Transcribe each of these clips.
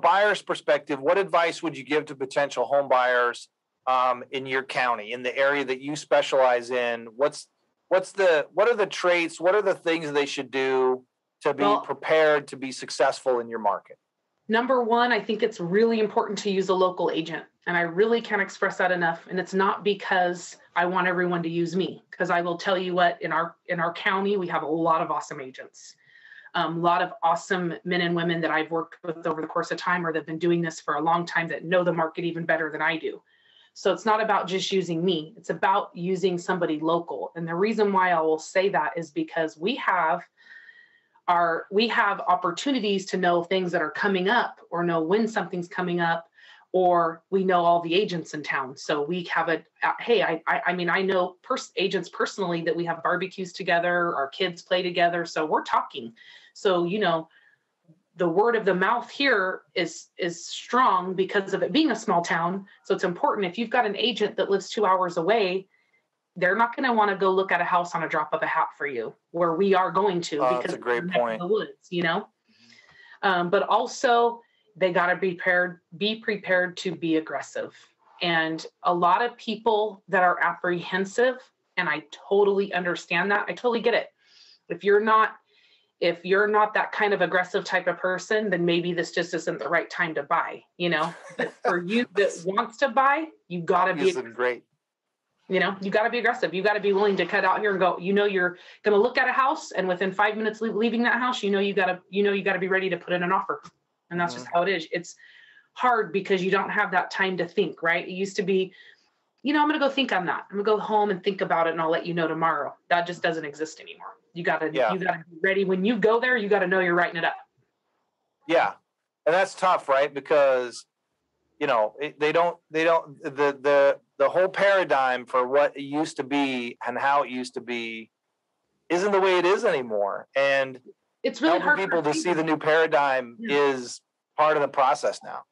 buyer's perspective, what advice would you give to potential home buyers um, in your county, in the area that you specialize in? What's what's the what are the traits? What are the things they should do to be well, prepared to be successful in your market? Number one, I think it's really important to use a local agent. And I really can't express that enough. And it's not because I want everyone to use me, because I will tell you what, in our in our county, we have a lot of awesome agents. Um, a lot of awesome men and women that I've worked with over the course of time or that have been doing this for a long time that know the market even better than I do. So it's not about just using me, it's about using somebody local. And the reason why I will say that is because we have our we have opportunities to know things that are coming up or know when something's coming up or we know all the agents in town. So we have a uh, hey I, I, I mean i know pers- agents personally that we have barbecues together our kids play together so we're talking. So you know the word of the mouth here is is strong because of it being a small town. So it's important if you've got an agent that lives two hours away they're not going to want to go look at a house on a drop of a hat for you where we are going to oh, because that's a great point. the woods you know? Um, but also they got to be prepared be prepared to be aggressive. And a lot of people that are apprehensive and i totally understand that i totally get it. If you're not if you're not that kind of aggressive type of person then maybe this just isn't the right time to buy you know? But for you that wants to buy you got to be great. You know you got to be aggressive. You got to be willing to cut out here and go. You know you're going to look at a house and within five minutes leaving that house you know you got to you know you got to be ready to put in an offer and that's mm-hmm. just how it is. It's hard because you don't have that time to think right? It used to be you know i'm going to go think on that i'm going to go home and think about it and i'll let you know tomorrow. That just doesn't exist anymore. You got to yeah. you got to be ready. When you go there you got to know you're writing it up. Yeah. And that's tough right? Because you know they don't they don't the the the whole paradigm for what it used to be and how it used to be isn't the way it is anymore. And it's really hard people to see the new paradigm yeah. is part of the process now.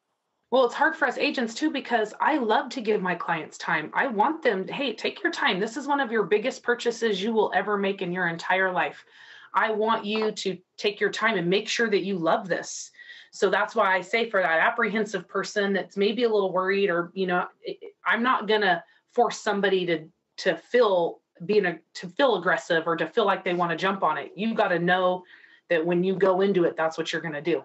Well, it's hard for us agents too because I love to give my clients time. I want them, hey, take your time. This is one of your biggest purchases you will ever make in your entire life. I want you to take your time and make sure that you love this. So that's why I say for that apprehensive person that's maybe a little worried or, you know, I'm not going to force somebody to to feel being a to feel aggressive or to feel like they want to jump on it. You've got to know that when you go into it, that's what you're going to do.